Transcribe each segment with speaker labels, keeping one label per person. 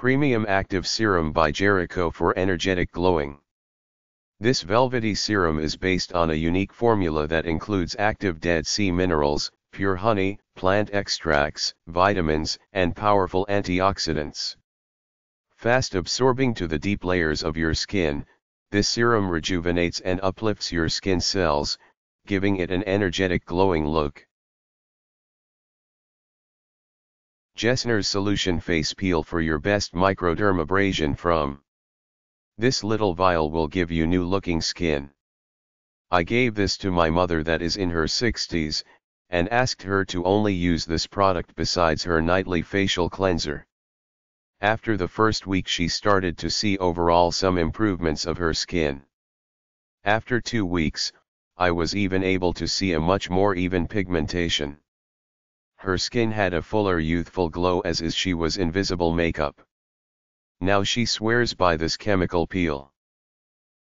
Speaker 1: Premium Active Serum by Jericho for energetic glowing. This velvety serum is based on a unique formula that includes active Dead Sea minerals, pure honey, plant extracts, vitamins, and powerful antioxidants. Fast absorbing to the deep layers of your skin, this serum rejuvenates and uplifts your skin cells, giving it an energetic glowing look. Jessner's Solution Face Peel for your best microdermabrasion from. This little vial will give you new looking skin. I gave this to my mother that is in her 60s, and asked her to only use this product besides her nightly facial cleanser. After the first week she started to see overall some improvements of her skin. After two weeks, I was even able to see a much more even pigmentation. Her skin had a fuller youthful glow as is she was invisible makeup. Now she swears by this chemical peel.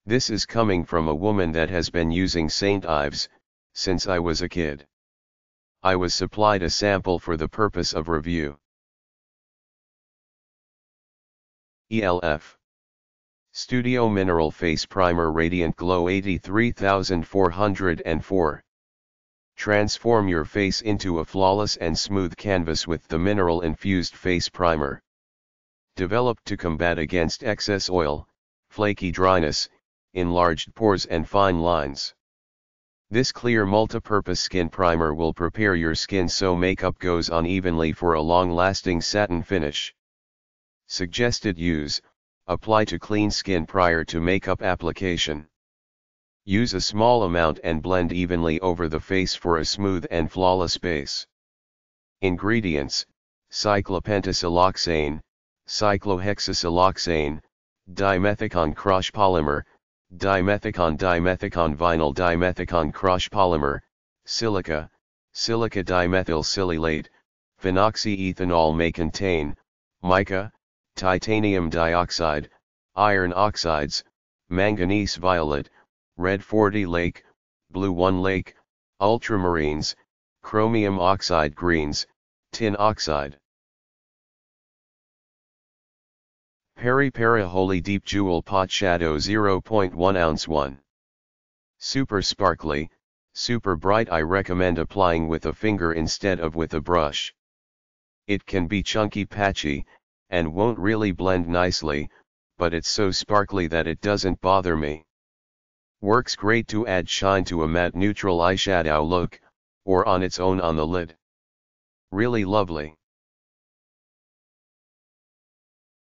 Speaker 1: This is coming from a woman that has been using St. Ives, since I was a kid. I was supplied a sample for the purpose of review. ELF Studio Mineral Face Primer Radiant Glow 83404 Transform your face into a flawless and smooth canvas with the mineral infused face primer. Developed to combat against excess oil, flaky dryness, enlarged pores and fine lines. This clear multi-purpose skin primer will prepare your skin so makeup goes on evenly for a long-lasting satin finish. Suggested use, apply to clean skin prior to makeup application. Use a small amount and blend evenly over the face for a smooth and flawless base. Ingredients, cyclopentasiloxane, cyclohexasiloxane, dimethicone crosspolymer, dimethicone dimethicone vinyl dimethicone crosspolymer, silica, silica dimethyl silylate, phenoxyethanol may contain, mica, titanium dioxide, iron oxides, manganese violet, red 40 lake, blue 1 lake, ultramarines, chromium oxide greens, tin oxide. Peripera Wholly Deep Jewel Pot Shadow 0.1 ounce 1. Super sparkly, super bright I recommend applying with a finger instead of with a brush. It can be chunky patchy, and won't really blend nicely, but it's so sparkly that it doesn't bother me. Works great to add shine to a matte neutral eyeshadow look, or on its own on the lid. Really lovely.